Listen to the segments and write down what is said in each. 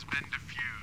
has been defused.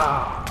Ah.